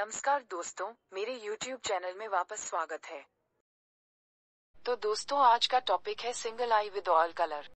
नमस्कार दोस्तों, मेरे YouTube चैनल में वापस स्वागत है। तो दोस्तों, आज का टॉपिक है single eye with all colour